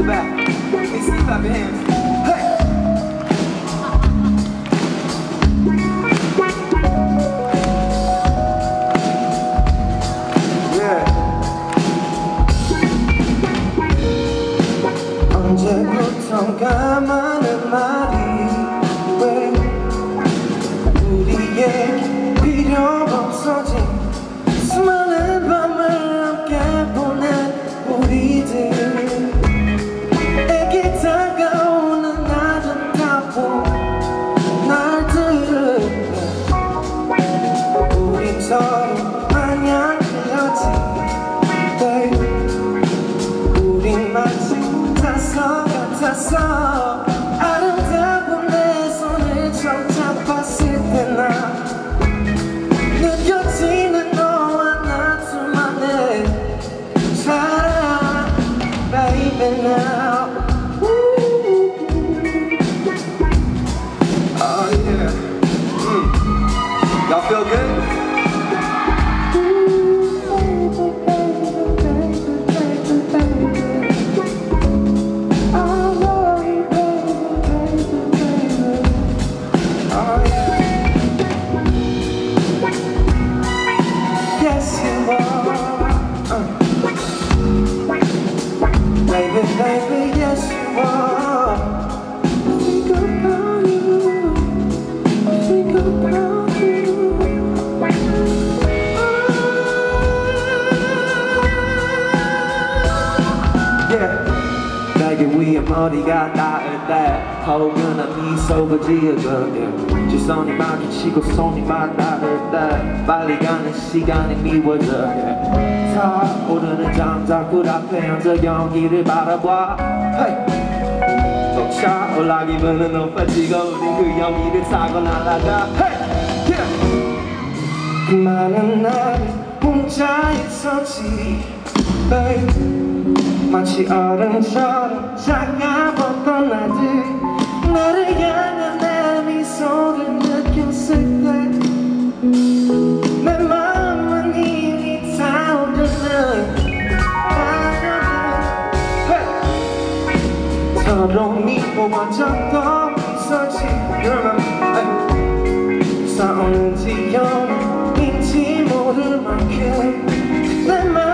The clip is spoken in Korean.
the back. Hey, Steve, clap your hands. Hey! 언제부턴가 많은 말이 왜 우리에게 마냥 흘렸지 babe. 우린 마치 다섯 같았어 머리가 닿을 때 허우근한 미소가 지어져 yeah. 지선이 마주치고 손이 맞닿을 때 빨리 가는 시간이 미워져 yeah. 타오르는 장작불 앞에 앉아 연기를 바라봐 hey. 또 차올라 기분은 높아지고 우린 그 연기를 타고 날아가 hey. yeah. 그 많은 날 혼자 있었지 babe. 마치 얼음처럼 차가웠던 나들. 너를 향한 내 미소를 느꼈을 때 내 마음은 이미 타오르네 서로 미워졌던 서지 얼마나 싸우는지 영인지 모를 만큼 내 마음